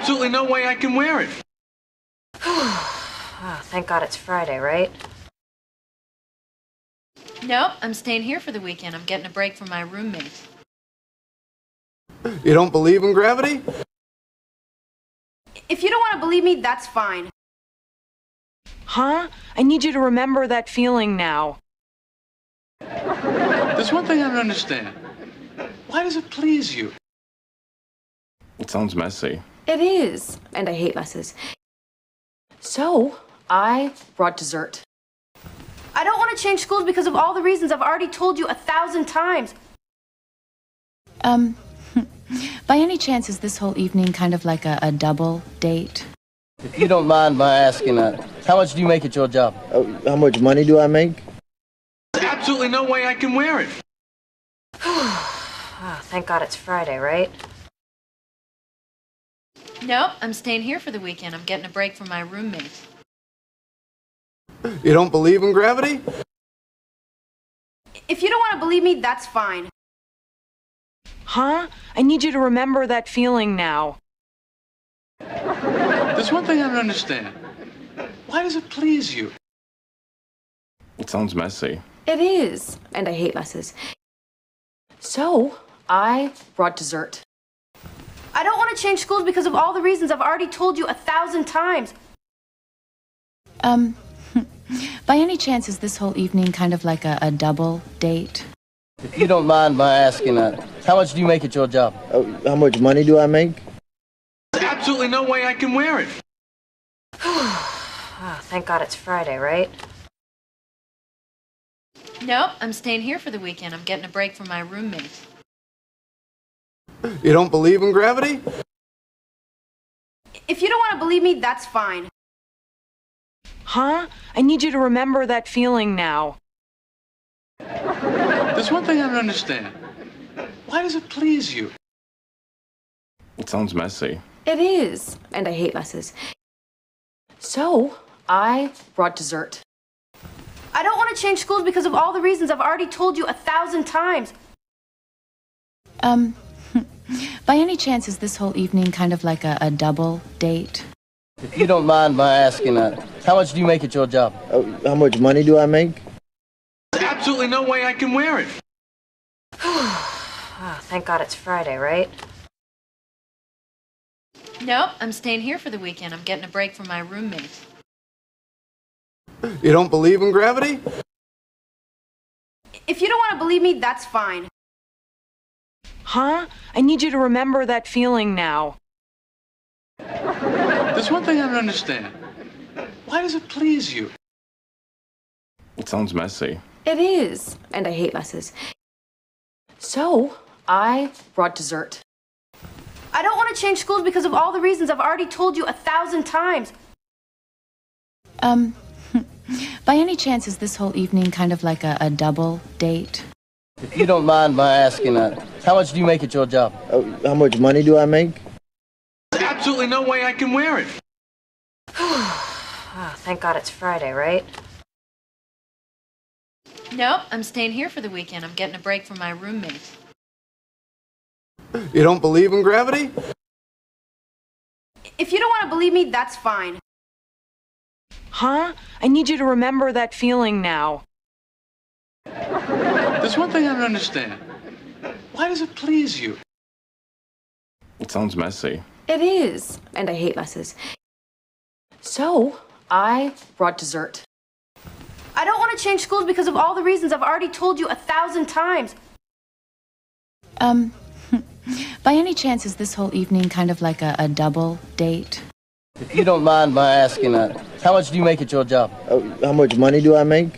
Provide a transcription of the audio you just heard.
absolutely no way I can wear it. Oh, thank God it's Friday, right? Nope, I'm staying here for the weekend. I'm getting a break from my roommate. You don't believe in gravity? If you don't want to believe me, that's fine. Huh? I need you to remember that feeling now. There's one thing I don't understand. Why does it please you? It sounds messy. It is. And I hate messes. So, I brought dessert. I don't want to change schools because of all the reasons I've already told you a thousand times. Um, by any chance, is this whole evening kind of like a, a double date? If you don't mind my asking, uh, how much do you make at your job? Uh, how much money do I make? There's absolutely no way I can wear it. Oh, thank God it's Friday, right? Nope, I'm staying here for the weekend. I'm getting a break from my roommate. You don't believe in gravity? If you don't want to believe me, that's fine. Huh? I need you to remember that feeling now. There's one thing I don't understand. Why does it please you? It sounds messy. It is. And I hate messes. So, I brought dessert. I want to change schools because of all the reasons I've already told you a thousand times. Um, by any chance, is this whole evening kind of like a, a double date? If you don't mind my asking, uh, how much do you make at your job? Uh, how much money do I make? There's absolutely no way I can wear it. Oh, thank God it's Friday, right? Nope, I'm staying here for the weekend. I'm getting a break from my roommate. You don't believe in gravity? If you don't want to believe me, that's fine. Huh? I need you to remember that feeling now. There's one thing I don't understand. Why does it please you? It sounds messy. It is. And I hate messes. So, I brought dessert. I don't want to change schools because of all the reasons I've already told you a thousand times. Um, by any chance, is this whole evening kind of like a, a double date? If you don't mind my asking, uh, how much do you make at your job? Uh, how much money do I make? There's absolutely no way I can wear it. Oh, thank God it's Friday, right? Nope, I'm staying here for the weekend. I'm getting a break from my roommate. You don't believe in gravity? If you don't want to believe me, that's fine. Huh? I need you to remember that feeling now. There's one thing I don't understand. Why does it please you? It sounds messy. It is. And I hate messes. So, I brought dessert. I don't want to change schools because of all the reasons I've already told you a thousand times. Um, by any chance, is this whole evening kind of like a, a double date? If you don't mind my asking, uh, how much do you make at your job? Uh, how much money do I make? There's absolutely no way I can wear it. Oh, thank God it's Friday, right? Nope, I'm staying here for the weekend. I'm getting a break from my roommate. You don't believe in gravity? If you don't want to believe me, that's fine. Huh? I need you to remember that feeling now. There's one thing I don't understand. Why does it please you? It sounds messy. It is. And I hate messes. So, I brought dessert. I don't want to change schools because of all the reasons I've already told you a thousand times. Um, by any chance, is this whole evening kind of like a, a double date? If you don't mind my asking, uh, how much do you make at your job? Uh, how much money do I make?